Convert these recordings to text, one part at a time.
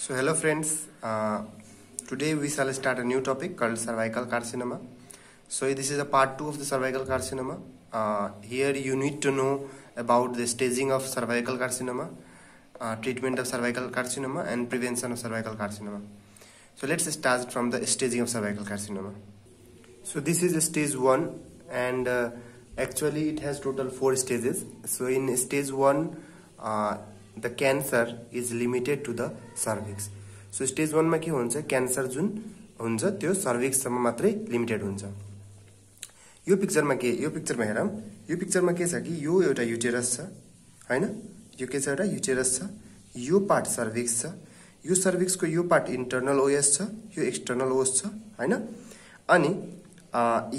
So hello friends, uh, today we shall start a new topic called cervical carcinoma. So this is a part 2 of the cervical carcinoma. Uh, here you need to know about the staging of cervical carcinoma, uh, treatment of cervical carcinoma and prevention of cervical carcinoma. So let's start from the staging of cervical carcinoma. So this is stage 1 and uh, actually it has total 4 stages. So in stage 1 uh, the cancer is limited to the cervix so stage वानमा के हुन्छ? Cancer जुन हुन्छ त्यो सर्भिक्ससम्म मात्रै limited हुन्छ। यो पिक्चरमा के यो पिक्चरमा हेरौँ। यो पिक्चरमा के छ कि यो एउटा युटेरस छ होइन? यो के छ एउटा युटेरस छ यो पार्ट सर्भिक्स छ यो सर्भिक्सको यो पार्ट इन्टर्नल ओएस छ यो एक्सटर्नल ओएस छ होइन? अनि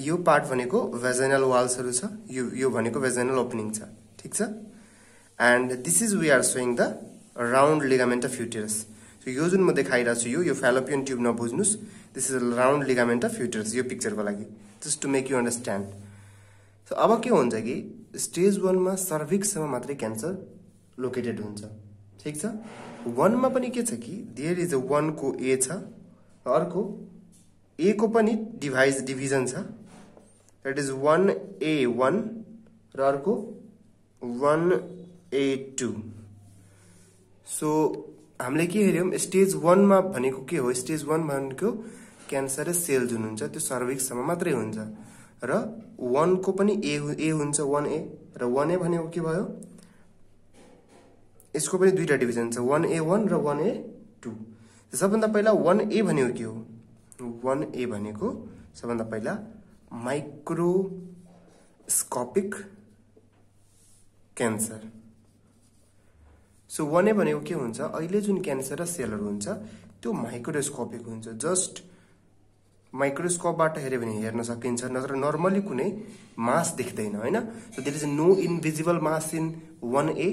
यो पार्ट भनेको भेजाइनल वाल्सहरू छ यो यो भनेको भेजाइनल ओपनिङ छ। ठिक छ? And this is we are showing the round ligament of uterus so यो जुन म देखाइरहेको छु यो यो fallopian tube नबुझ्नुहोस् this is round ligament of uterus यो पिक्चरको लागि just to make you understand so अब के हुन्छ कि स्टेज वानमा सर्भिक्ससम्म मात्रै क्यान्सर लोकेटेड हुन्छ ठिक छ वानमा पनि के छ कि देयर इज अ वानको ए छ अर्को ए को पनि डिभाइज डिभिजन छ that is one A one र अर्को वान ए टू सो हामीले के हेऱ्यौँ स्टेज वानमा भनेको के हो? स्टेज वान भनेको क्यान्सर सेल जुन हुन्छ त्यो सर्भिक्ससम्म मात्रै हुन्छ। र वानको पनि ए ए हुन्छ वान ए र वान ए भनेको के भयो? यसको पनि दुईवटा डिभिजन छ वान ए वान र वान ए टू सबभन्दा पहिला वान ए भनेको के हो? वान ए भनेको सबभन्दा पहिला माइक्रोस्कोपिक क्यान्सर सो वान भनेको के हुन्छ? अहिले जुन क्यान्सर र सेलहरू हुन्छ त्यो माइक्रोस्कोपिक हुन्छ। जस्ट माइक्रोस्कोपबाट हेऱ्यो भने हेर्न सकिन्छ नत्र नर्मली कुनै मास देख्दैन होइन? So that is no invisible mass in one A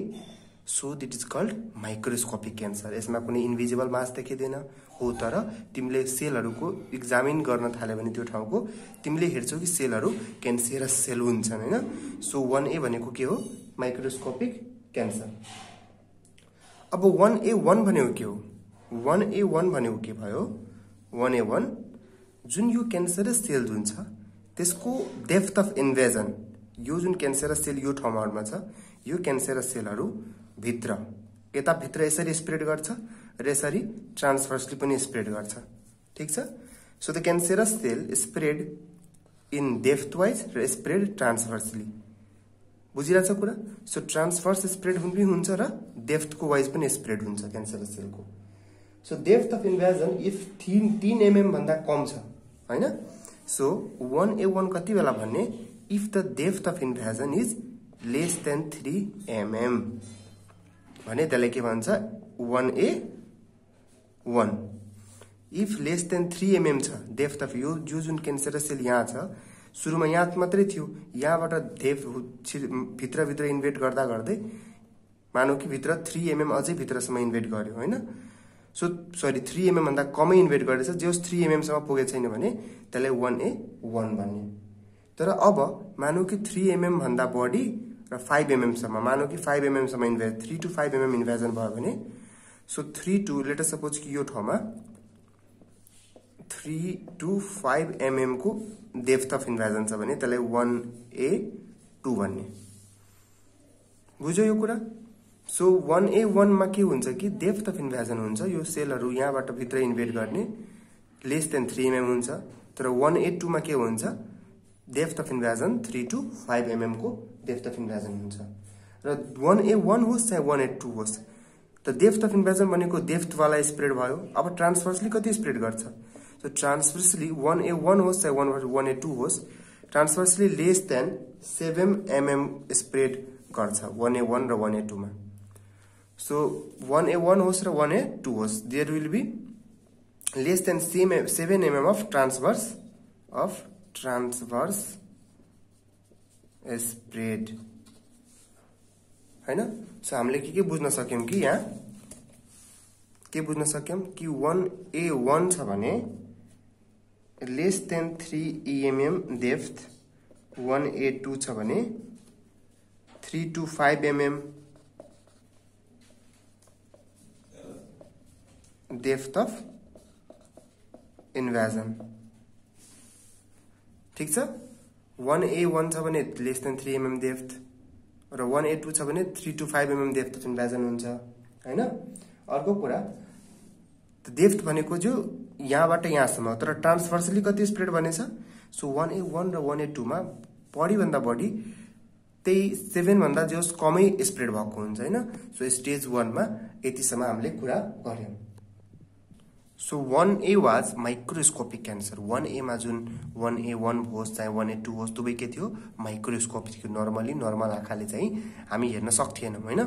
so that is called microscopic cancer यसमा कुनै इन्भिजिबल मास देखिँदैन। हो तर तिमीले सेलहरूको इक्जामिन गर्न थाल्यो भने त्यो ठाउँको तिमीले हेर्छौ कि सेलहरू क्यान्सरस सेल हुन्छन् होइन? सो वान ए भनेको के हो? माइक्रोस्कोपिक क्यान्सर अब वान ए वान भनेको के हो? वान ए वान भनेको के भयो? वान ए वान जुन यो क्यान्सरस सेल जुन छ त्यसको डेप्थ अफ इन्भेजन यो जुन क्यान्सरस सेल यो ठाउँहरूमा छ यो क्यान्सरस सेलहरू भित्र। यताभित्र यसरी स्प्रेड गर्छ र यसरी ट्रान्सफर्सली पनि स्प्रेड गर्छ। ठिक छ? So the cancerous cell spread in depth wise र स्प्रेड ट्रान्सफर्सली बुझिरहेछ कुरा? सो ट्रान्सफर्स स्प्रेड पनि हुन्छ र डेफ्थको वाइज पनि स्प्रेड हुन्छ cancer सेलको so depth of invasion if three तिन एमएम भन्दा कम छ होइन? सो वान ए वान कति बेला भन्ने? If the depth of invasion is less than three MM भने त्यसलाई के भन्छ? One A one if less than three MM छ डेफ्थ अफ यो जो जुन क्यान्सर सेल यहाँ छ सुरुमा यहाँ मात्रै थियो। यहाँबाट धेप भित्रभित्र इन्भेट गर्दा गर्दै मानौ कि भित्र थ्री एमएम अझै भित्रसम्म इन्भेट गर्यो होइन? सो सरी थ्री एमएमभन्दा कमै इन्भेट गरेछ जस थ्री एमएमसम्म पुगेको छैन भने त्यसलाई वान ए वान भन्ने तर अब मानौ कि थ्री एमएमभन्दा बढी र फाइभ एमएमसम्म मानौ कि five एमएमसम्म invest three to five MM invasion भयो भने so three to later suppose कि यो ठाउँमा थ्री टु फाइभ एमएमको डेप्थ अफ इन्भाजन छ भने त्यसलाई वान ए टू भन्ने। बुझ्यो यो कुरा? सो वान ए वानमा के हुन्छ कि डेप्थ अफ इन्भाजन हुन्छ यो सेलहरू यहाँबाट भित्र इन्भेट गर्ने लेस देन थ्री एमएम हुन्छ। तर वान ए टूमा के हुन्छ? Depth of invasion three to five एमएमको depth of invasion हुन्छ। र वान ए वान होस् चाहे वान ए टू होस् त डेप्थ अफ इन्भाजन भनेको डेप्थवाला स्प्रेड भयो। अब ट्रान्सफर्सली कति स्प्रेड गर्छ? So transversely 1A1 होस् चाहे 1A2 होस् transversely less than 7 mm spread गर्छ 1A1 र 1A2 मा। सो 1A1 होस् र 1A2 होस् there will be less than seven MM of transverse of transverse spread होइन सो हामीले के के बुझ्न कि यहाँ, के बुझ्न सक्यौँ कि वान ए वान छ less than three MM depth one A two छ भने three to five MM depth of invasion ठिक छ? वान ए वान छ भने less than three MM depth र वान ए टू छ भने three to five MM depth of invasion हुन्छ होइन? अर्को कुरा डेप्थ भनेको जो यहाँबाट यहाँसम्म। तर ट्रान्सफर्सली कति स्प्रेड भनेछ सो वान ए वान र वान ए टूमा बढीभन्दा बढी त्यही सेभेनभन्दा जोस् कमै स्प्रेड भएको हुन्छ होइन? सो स्टेज वानमा यतिसम्म हामीले कुरा गऱ्यौँ। So one A was microscopic cancer one एमा जुन वान ए वान होस् चाहे वान ए टू होस् दुवै के थियो माइक्रोस्कोपिक थियो. नर्मली नर्मल आँखाले चाहिँ हामी हेर्न सक्थेनौँ होइन?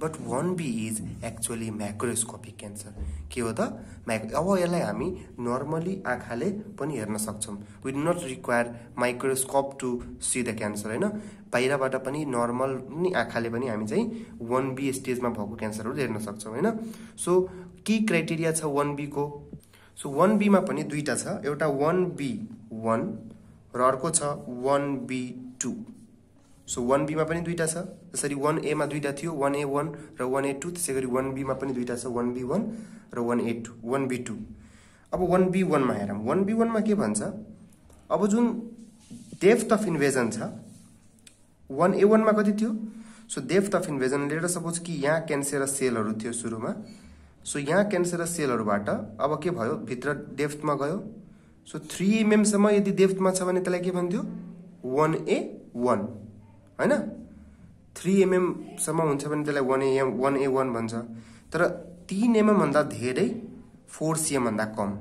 But one B is actually microscopic cancer के हो त? म्याक अब यसलाई हामी नर्मली आँखाले पनि हेर्न सक्छौँ. We do not require microscope to see the cancer होइन? बाहिरबाट पनि नर्मल नि आँखाले पनि हामी चाहिँ वान बी स्टेजमा भएको क्यान्सरहरू हेर्न सक्छौँ होइन? सो के क्राइटेरिया छ वान बीको सो वान बीमा पनि दुईवटा छ। एउटा वान बी वान र अर्को छ one B two so one बीमा पनि दुईवटा छ। जसरी वान एमा दुईवटा थियो वान ए वान र वान ए टू त्यसै गरी वान बीमा पनि दुईवटा छ वान बी वान र one A two one B two अब वान बी वानमा हेरौँ। वान बी वानमा के भन्छ? अब जुन डेफ्थ अफ इन्भेजन छ वान ए वानमा कति थियो? So depth of invasion later suppose कि यहाँ क्यान्सेरस सेलहरू थियो सुरुमा। सो यहाँ क्यान्सरस सेलहरूबाट अब के भयो? भित्र डेफ्थमा गयो। सो थ्री एमएमसम्म यदि डेफ्थमा छ भने त्यसलाई के भन्थ्यो? वान ए वान होइन? थ्री एमएमसम्म हुन्छ भने त्यसलाई one A one A one भन्छ। तर तिन एमएमभन्दा धेरै फोर सिएमभन्दा कम।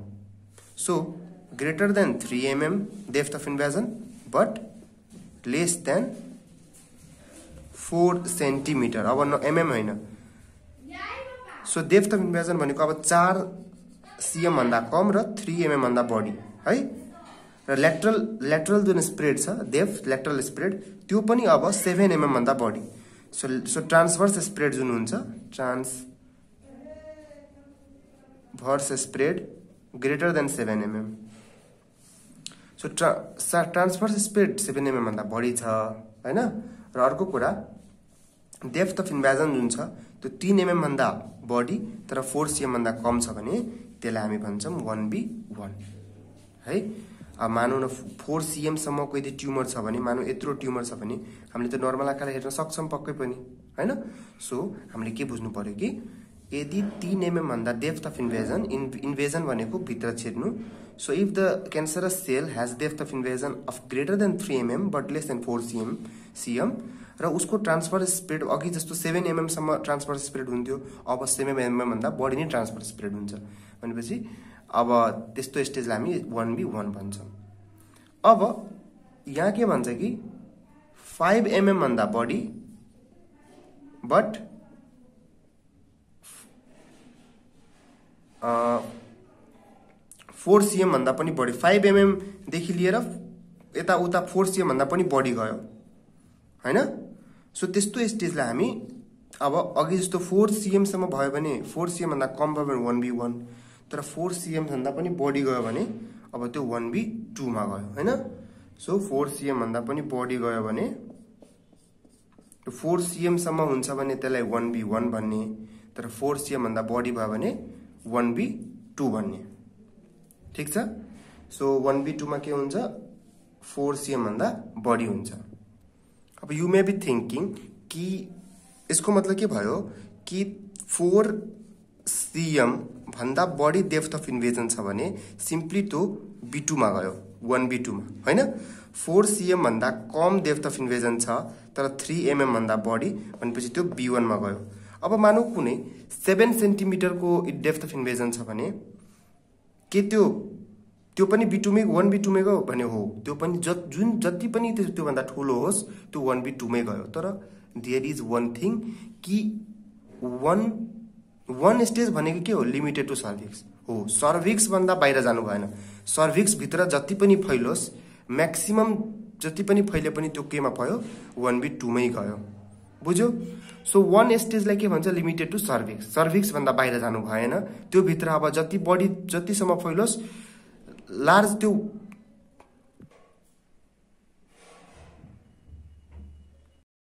So greater than three MM depth of invasion but less than four centimetre अब एमएम होइन। सो डेप्थ अफ इन्भेजन भनेको अब चार सिएमभन्दा कम र थ्री एमएमभन्दा बढी है? र ल्याट्रल ल्याट्रल जुन स्प्रेड छ डेफ ल्याट्रल स्प्रेड त्यो पनि अब सेभेन एमएमभन्दा बढी। सो सो ट्रान्सभर्स स्प्रेड जुन हुन्छ transverse spread greater than seven MM so ट्रा transverse spread seven एमएमभन्दा बढी छ होइन? र अर्को कुरा डेप्थ अफ इन्भेजन जुन छ त्यो तिन एमएमभन्दा बढी तर फोर सिएमभन्दा कम छ भने त्यसलाई हामी भन्छौँ वान बी वान है? अब मानौँ न फोर सिएमसम्मको यदि ट्युमर छ भने मानौँ यत्रो ट्युमर छ भने हामीले त नर्मल आँखाले हेर्न सक्छौँ पक्कै पनि होइन? सो हामीले के बुझ्नु पऱ्यो कि यदि तिन एमएमभन्दा depth of invasion in invasion भनेको भित्र छिर्नु so if the cancerous cell has depth of invasion of greater than three MM but less than four CM CM र उसको ट्रान्सफर स्पिड अघि जस्तो सेभेन एमएमसम्म ट्रान्सफर स्पिड हुन्थ्यो अब सेभेन एमएमभन्दा बढी नै ट्रान्सफर स्पिड हुन्छ। भनेपछि अब त्यस्तो स्टेजलाई हामी वान बी वान भन्छौँ। अब यहाँ के भन्छ कि फाइभ एमएमभन्दा बढी बट फोर सिएमभन्दा पनि बढी। फाइभ एमएमदेखि लिएर यताउता फोर सिएमभन्दा पनि बढी गयो। होइन? सो त्यस्तो स्टेजलाई हामी अब अघि जस्तो फोर सिएमसम्म भयो भने फोर सिएमभन्दा कम भयो भने वान बी वान तर फोर सिएमभन्दा पनि बढी गयो भने अब त्यो वान बी टूमा गयो होइन? सो फोर सिएमभन्दा पनि बढी गयो भने फोर सिएमसम्म हुन्छ भने त्यसलाई वान बी वान भन्ने तर फोर सिएमभन्दा बढी भयो भने वान बी टू भन्ने। ठिक छ? सो वान बी टूमा के हुन्छ? फोर सिएमभन्दा बढी हुन्छ। अब यु मे बी थिङ्किङ कि यसको मतलब के भयो कि फोर सिएम भन्दा बढी डेप्थ अफ इन्भेजन छ भने सिम्पली त्यो बी टूमा गयो वान बी टूमा होइन? फोर सिएम भन्दा कम डेप्थ अफ इन्भेजन छ तर थ्री एमएम भन्दा बढी भनेपछि त्यो बी वानमा गयो। अब मानौ कुनै सेभेन सेन्टिमिटरको डेप्थ अफ इन्भेजन छ भने के त्यो त्यो पनि बिटुमै वान बी टूमै गयो भने हो। त्यो पनि ज जुन जति पनि त्यो त्योभन्दा ठुलो होस् त्यो वान बी टूमै गयो। तर देयर इज वान थिङ कि वान वान स्टेज भनेको के हो? लिमिटेड टु सर्भिक्स हो। सर्भिक्सभन्दा बाहिर जानु भएन। सर्भिक्सभित्र जति पनि फैलोस् म्याक्सिमम् जति पनि फैले पनि त्यो केमा भयो वान बी टूमै गयो। बुझ्यो? सो वान स्टेजलाई के भन्छ? लिमिटेड टु सर्भिक्स सर्भिक्सभन्दा बाहिर जानु भएन। त्योभित्र अब जति बढी जतिसम्म फैलोस् लार्ज त्यो